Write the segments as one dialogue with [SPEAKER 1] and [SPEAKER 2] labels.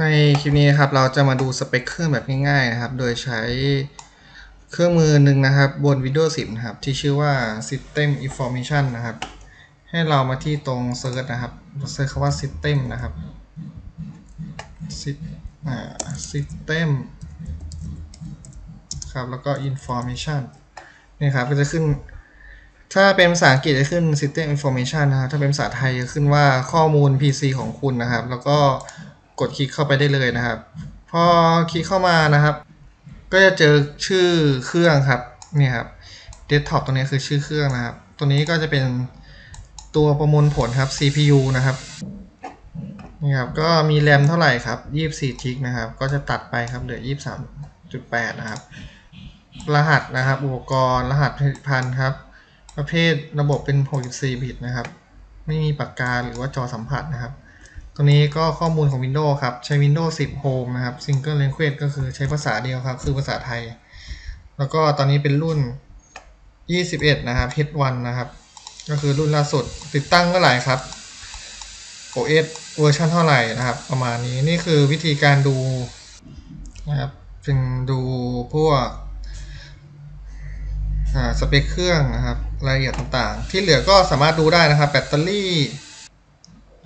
[SPEAKER 1] ในคลิปนี้นะครับเราจะมาดูสเปคเครื่องแบบง่ายๆนะครับ โดยใช้เครื่องมือหนึ่งนะครับบน Windows 10 นะครับ ที่ชื่อว่า System Information นะครับ ให้เรามาที่ตรง Search นะครับเซิร์ชคำว่า System นะครับ system ครับแล้วก็ Information นี่ครับก็จะขึ้น ถ้าเป็นภาษาอังกฤษจะขึ้น System Information นะครับถ้าเป็นภาษาไทยจะขึ้นว่าข้อมูล PC ของคุณนะครับ แล้วก็ กดคลิกเข้าไปได้เลยนะครับ พอคลิกเข้ามานะครับ ก็จะเจอชื่อเครื่องครับนี่ครับ Desktop ตรงนี้คือชื่อเครื่องนะครับ ตัวนี้ก็จะเป็นตัวประมวลผลครับ CPU นะครับนี่ครับก็มีแรมเท่าไหร่ครับ24กิกนะครับ ก็จะตัดไปครับเหลือ 23.8 นะครับ รหัสนะครับอุปกรณ์รหัสผลิตภัณฑ์ครับ ประเภทระบบเป็น 64 บิตนะครับ ไม่มีปากกาหรือว่าจอสัมผัสนะครับ ตัวนี้ก็ข้อมูลของ Windows ครับ ใช้ Windows 10 Home นะครับ Single Language ก็คือใช้ภาษาเดียวครับ คือภาษาไทย แล้วก็ตอนนี้เป็นรุ่น 21 นะครับ H1 นะครับ ก็คือรุ่นล่าสุดติดตั้งเมื่อไหร่ครับ OS เวอร์ชันเท่าไหร่นะครับ ประมาณนี้นี่คือวิธีการดูนะครับเป็นดูพวกอ่าสเปคเครื่องนะครับรายละเอียดต่างๆ ที่เหลือก็สามารถดูได้นะครับ แบตเตอรี่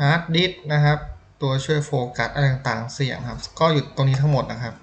[SPEAKER 1] ฮาร์ดดิสก์นะครับ ตัวช่วยโฟกัสอะไรต่างๆเสียงครับ ก็อยู่ตรงนี้ทั้งหมดนะครับ